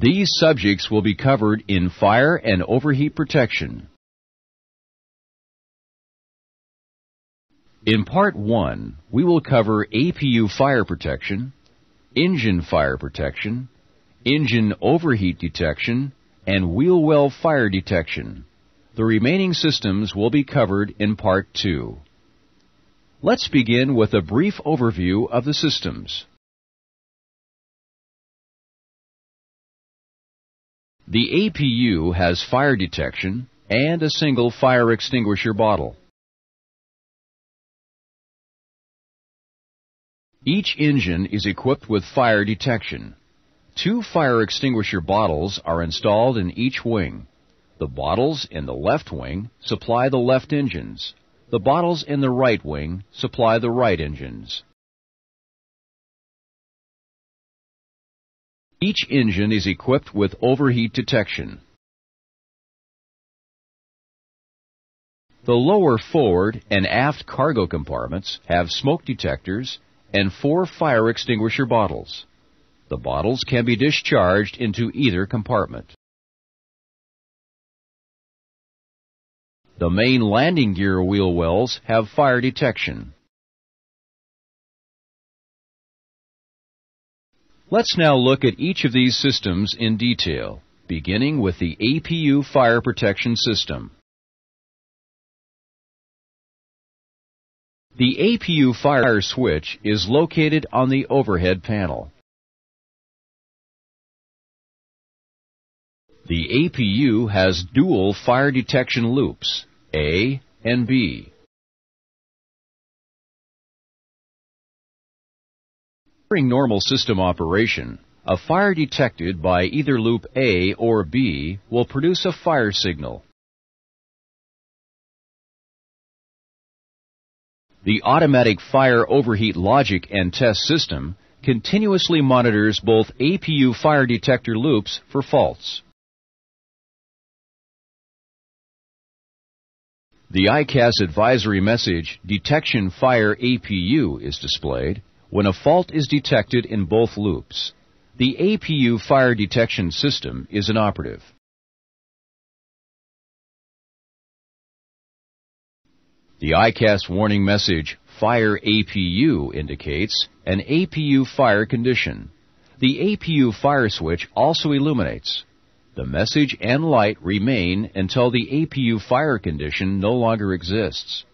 These subjects will be covered in fire and overheat protection. In Part 1, we will cover APU fire protection, engine fire protection, engine overheat detection, and wheel well fire detection. The remaining systems will be covered in Part 2. Let's begin with a brief overview of the systems. The APU has fire detection and a single fire extinguisher bottle. Each engine is equipped with fire detection. Two fire extinguisher bottles are installed in each wing. The bottles in the left wing supply the left engines. The bottles in the right wing supply the right engines. Each engine is equipped with overheat detection. The lower forward and aft cargo compartments have smoke detectors and four fire extinguisher bottles. The bottles can be discharged into either compartment. The main landing gear wheel wells have fire detection. Let's now look at each of these systems in detail, beginning with the APU fire protection system. The APU fire switch is located on the overhead panel. The APU has dual fire detection loops, A and B. During normal system operation, a fire detected by either loop A or B will produce a fire signal. The automatic fire overheat logic and test system continuously monitors both APU fire detector loops for faults. The EICAS advisory message Detection Fire APU is displayed when a fault is detected in both loops. The APU fire detection system is inoperative. The EICAS warning message Fire APU indicates an APU fire condition. The APU fire switch also illuminates. The message and light remain until the APU fire condition no longer exists.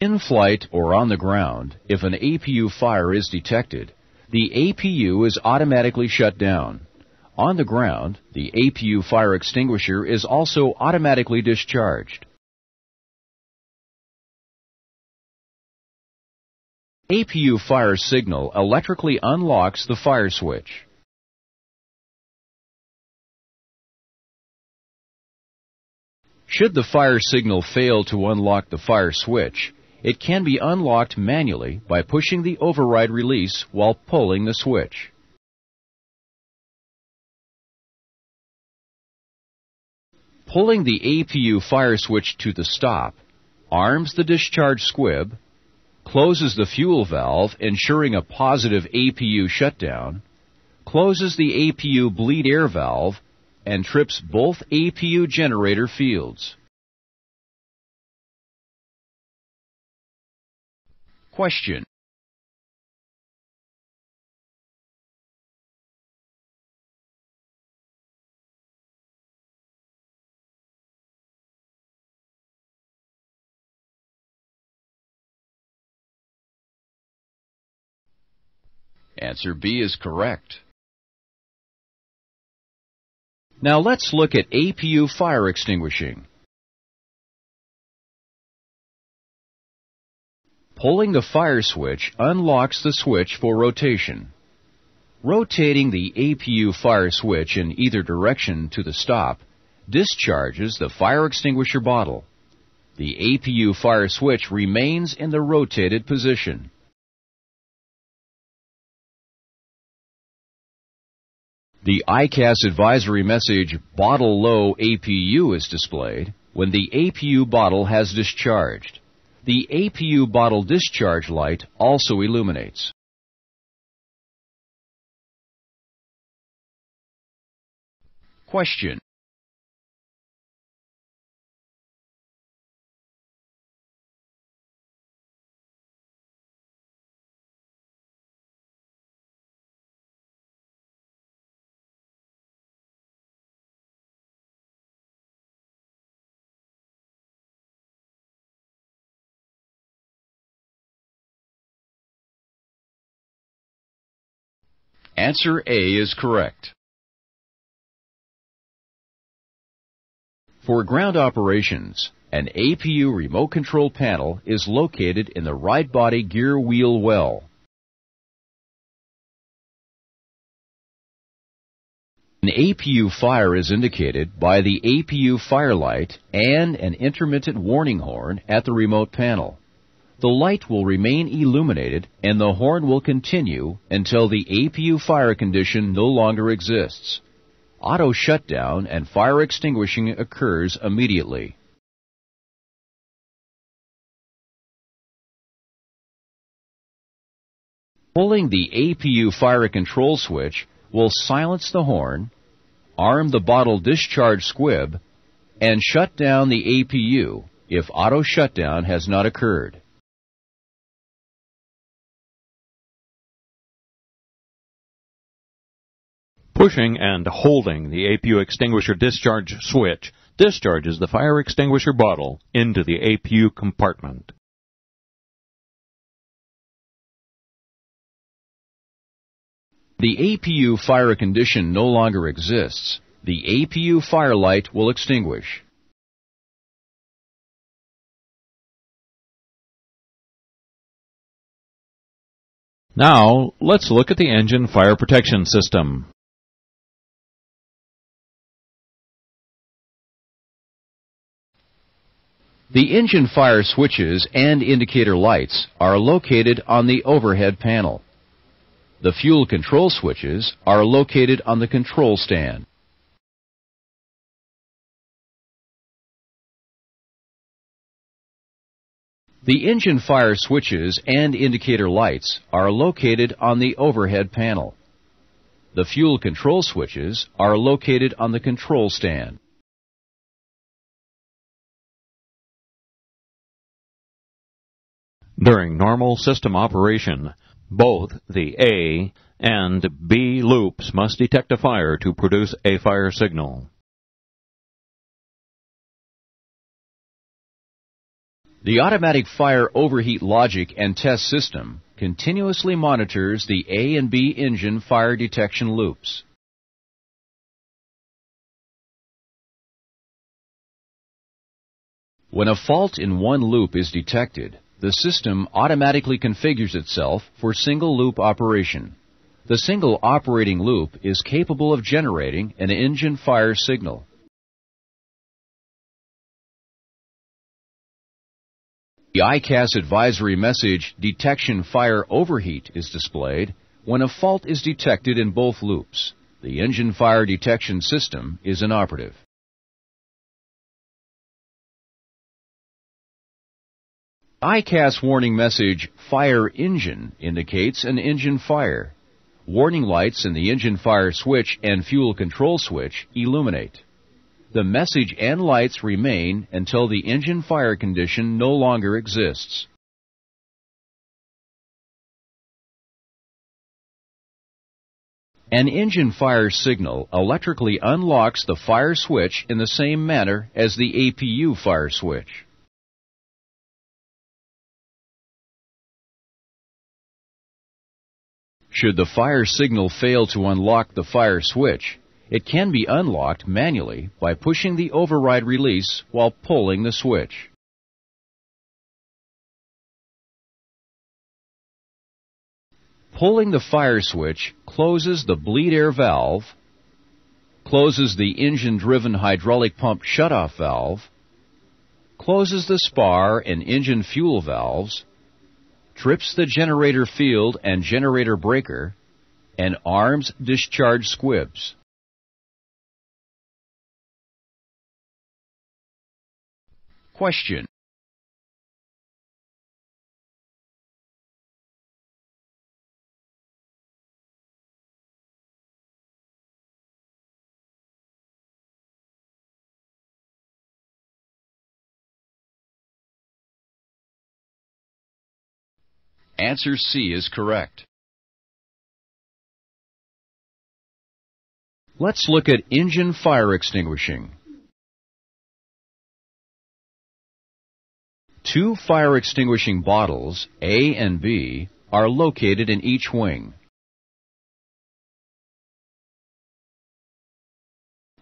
In flight or on the ground, if an APU fire is detected, the APU is automatically shut down. On the ground, the APU fire extinguisher is also automatically discharged. APU fire signal electrically unlocks the fire switch. Should the fire signal fail to unlock the fire switch, it can be unlocked manually by pushing the override release while pulling the switch. Pulling the APU fire switch to the stop arms the discharge squib, closes the fuel valve ensuring a positive APU shutdown, closes the APU bleed air valve, and trips both APU generator fields. Question Answer B is correct. Now let's look at APU fire extinguishing. Pulling the fire switch unlocks the switch for rotation. Rotating the APU fire switch in either direction to the stop discharges the fire extinguisher bottle. The APU fire switch remains in the rotated position. The EICAS advisory message Bottle Low APU is displayed when the APU bottle has discharged. The APU bottle discharge light also illuminates. Question Answer A is correct. For ground operations, an APU remote control panel is located in the right body gear wheel well. An APU fire is indicated by the APU fire light and an intermittent warning horn at the remote panel. The light will remain illuminated and the horn will continue until the APU fire condition no longer exists. Auto shutdown and fire extinguishing occurs immediately. Pulling the APU fire control switch will silence the horn, arm the bottle discharge squib, and shut down the APU if auto shutdown has not occurred. Pushing and holding the APU extinguisher discharge switch discharges the fire extinguisher bottle into the APU compartment. The APU fire condition no longer exists. The APU fire light will extinguish. Now, let's look at the engine fire protection system. The engine fire switches and indicator lights are located on the overhead panel. The fuel control switches are located on the control stand. The engine fire switches and indicator lights are located on the overhead panel. The fuel control switches are located on the control stand. During normal system operation, both the A and B loops must detect a fire to produce a fire signal. The automatic fire overheat logic and test system continuously monitors the A and B engine fire detection loops. When a fault in one loop is detected, the system automatically configures itself for single loop operation. The single operating loop is capable of generating an engine fire signal. The EICAS advisory message Detection Fire Overheat is displayed when a fault is detected in both loops. The engine fire detection system is inoperative. EICAS warning message Fire Engine indicates an engine fire. Warning lights in the engine fire switch and fuel control switch illuminate. The message and lights remain until the engine fire condition no longer exists. An engine fire signal electrically unlocks the fire switch in the same manner as the APU fire switch. Should the fire signal fail to unlock the fire switch, it can be unlocked manually by pushing the override release while pulling the switch. Pulling the fire switch closes the bleed air valve, closes the engine driven hydraulic pump shutoff valve, closes the spar and engine fuel valves, trips the generator field and generator breaker, and arms discharge squibs. Question Answer C is correct. Let's look at engine fire extinguishing. Two fire extinguishing bottles, A and B, are located in each wing.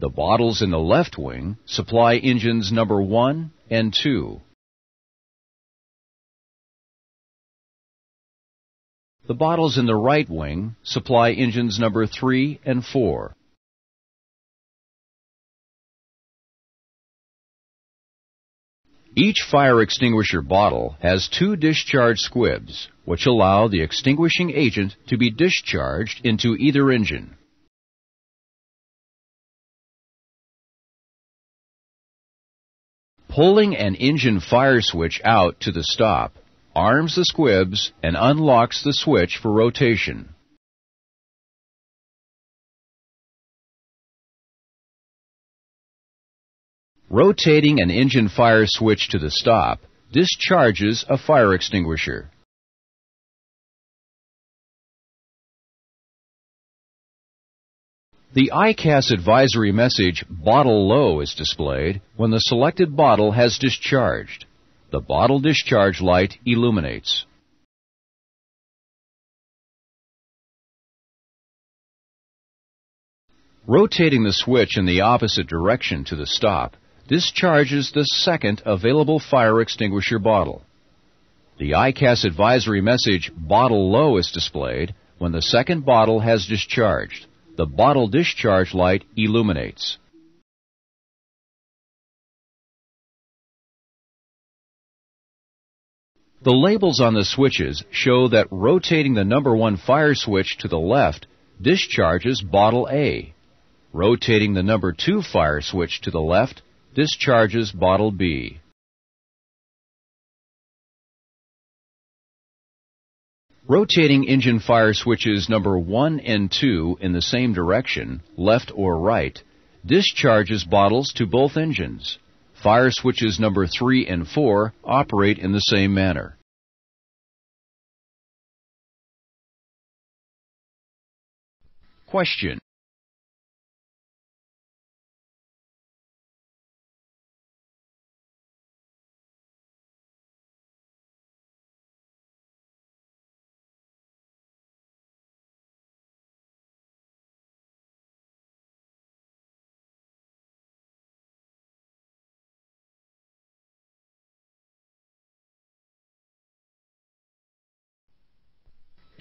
The bottles in the left wing supply engines number 1 and 2. The bottles in the right wing supply engines number 3 and 4. Each fire extinguisher bottle has two discharge squibs, which allow the extinguishing agent to be discharged into either engine. Pulling an engine fire switch out to the stop arms the squibs and unlocks the switch for rotation. Rotating an engine fire switch to the stop discharges a fire extinguisher. The EICAS advisory message Bottle Low is displayed when the selected bottle has discharged. The bottle discharge light illuminates. Rotating the switch in the opposite direction to the stop discharges the second available fire extinguisher bottle. The EICAS advisory message Bottle Low is displayed when the second bottle has discharged the bottle discharge light illuminates. The labels on the switches show that rotating the number one fire switch to the left discharges bottle A. Rotating the number two fire switch to the left discharges bottle B. Rotating engine fire switches number 1 and 2 in the same direction, left or right, discharges bottles to both engines. Fire switches number 3 and 4 operate in the same manner. Question.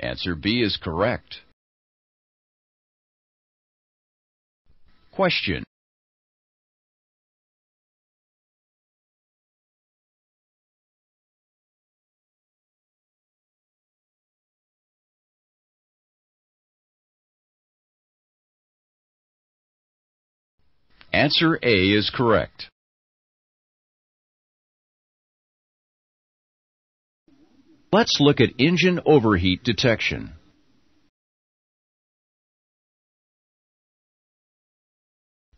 Answer B is correct. Question. Answer A is correct. Let's look at engine overheat detection.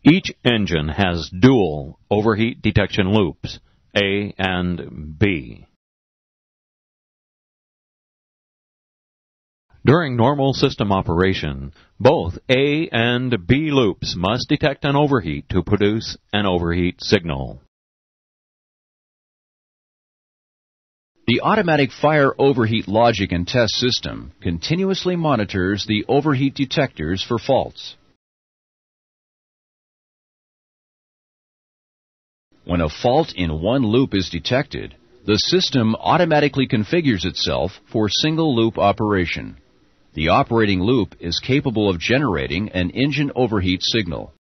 Each engine has dual overheat detection loops, A and B. During normal system operation, both A and B loops must detect an overheat to produce an overheat signal. The automatic fire overheat logic and test system continuously monitors the overheat detectors for faults. When a fault in one loop is detected, the system automatically configures itself for single loop operation. The operating loop is capable of generating an engine overheat signal.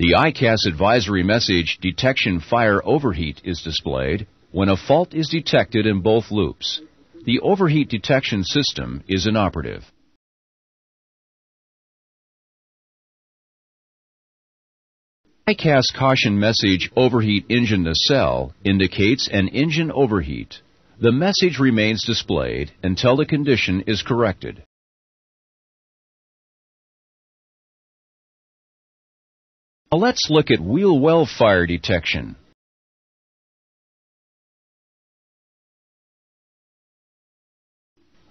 The EICAS advisory message Detection Fire Overheat is displayed when a fault is detected in both loops. The overheat detection system is inoperative. ICAS caution message Overheat Engine Nacelle indicates an engine overheat. The message remains displayed until the condition is corrected. Let's look at wheel well fire detection.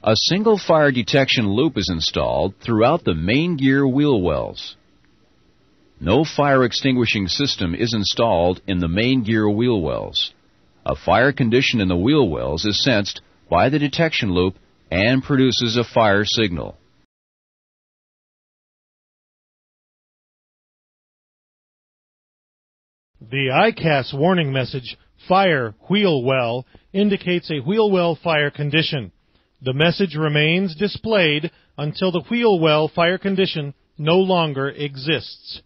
A single fire detection loop is installed throughout the main gear wheel wells. No fire extinguishing system is installed in the main gear wheel wells. A fire condition in the wheel wells is sensed by the detection loop and produces a fire signal. The EICAS warning message, Fire Wheel Well, indicates a wheel well fire condition. The message remains displayed until the wheel well fire condition no longer exists.